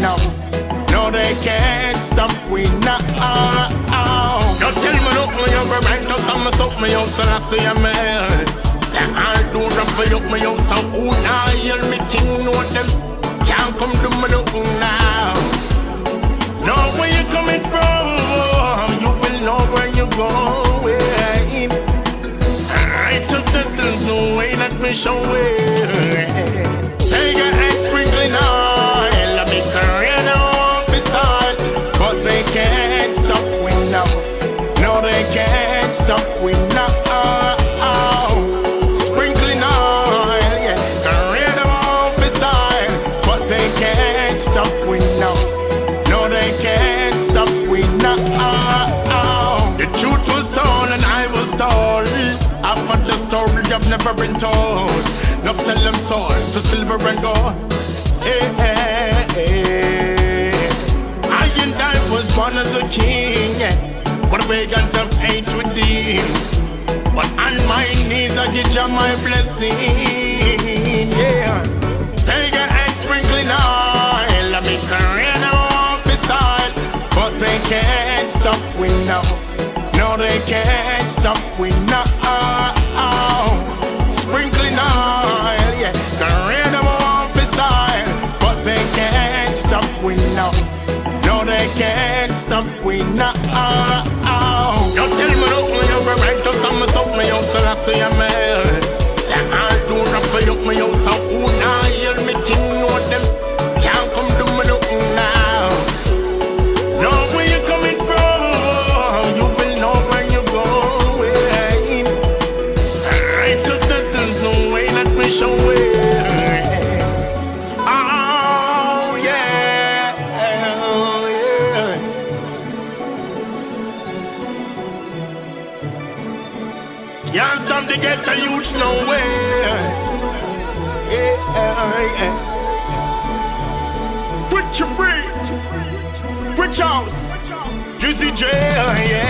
now. No, they can't stop we now. Don't tell me nothing, you go right to some something, you so I see a. Say I do not for you, me you so who now hear me king know them. Can't come to me nothing now. Know where you coming from, you will know where you going. Righteousness is no way that me show it. Stop we now. Sprinkling oil, yeah, career them office oil, but they can't stop we now. No, they can't stop we now. The truth was told and I was told. Half of the story I've never been told. Enough sell them soul for silver and gold. Hey, hey, hey. I and I was born as a king. Yeah. But pagans of hate within. But on my knees I give you my blessing. Yeah. Pagan and sprinkling oil. Let me career now office oil. But they can't stop we now. No, they can't stop we now. Sprinkling oil, yeah. Career them office oil. But they can't stop we now. No, they can't stop we now. Some something, you so I Can't stop the youths nowhere. Yeah, yeah. Put your bridge, put house, Juicy J, yeah.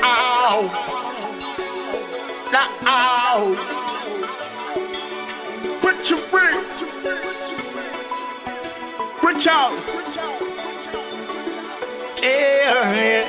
Now, now. Put your ring, put yours. Yeah.